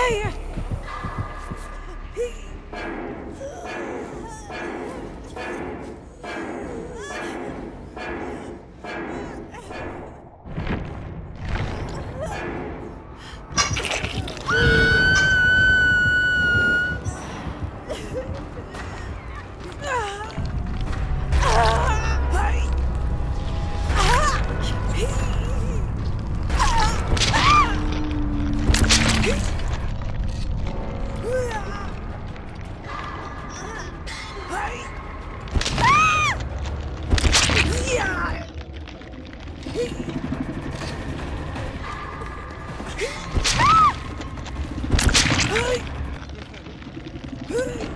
Hey! Hey! Ah! Ah!